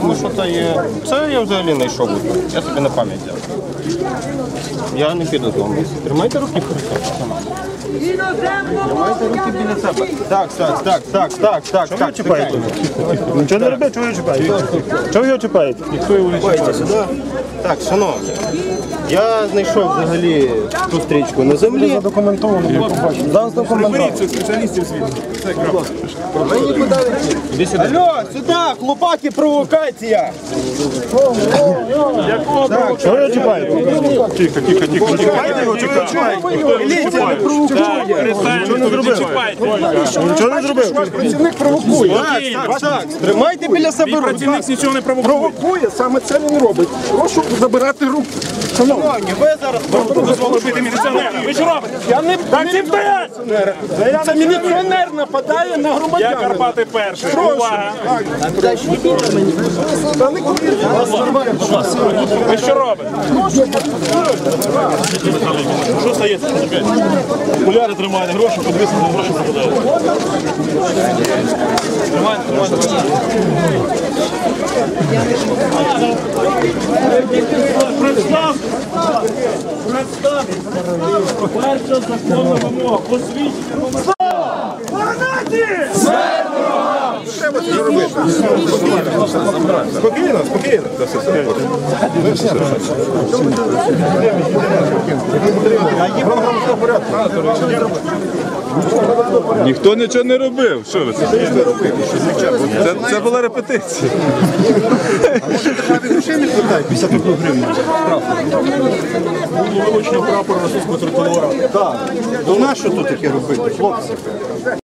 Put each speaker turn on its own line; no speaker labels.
Тому що це є. Це я взагалі не йшов. Я собі на пам'ять взяв. Я не піду вами. Тримайте руки перед собою. Тримайте руки біля себе. Так, так, так, так, так, так,
Чого ви
так.
чіпаєте? Нічого не робить, чого ви чіпаєте? Чого його чіпаєте?
Так, шановні, я знайшов взагалі ту стрічку на землі.
Задокументовано, ми побачимо. Зараз документовано.
Алло, сюди, хлопаки, провокація!
Чого ви його чіпаєте?
Тихо, тихо, тихо.
Чіпаєте його, чого чіпаєте?
Міліція не провокує!
Нічого не зробив. Нічого не зробив.
Працівник провокує. Так, так, так. Тримайте біля себе руки.
Працівник нічого не провокує.
Провокує, саме це він робить. Прошу забирати руки.
Шановні, ви зараз
Дозволу бити міліціонера. Ви що робите?
Я не
Так
це міліціонер нападає на
Я. Карпати перший. Ви що робите? Що стається? Окуляри тримайте, гроші подивіться, гроші попадають. Представ! Представ! Перша законна вимога. Посвідчення.
Спокійно, спокійно.
Ніхто нічого не робив. Що ви це? Це, це була репетиція.
Так, до нас що тут таке робити, хлопці?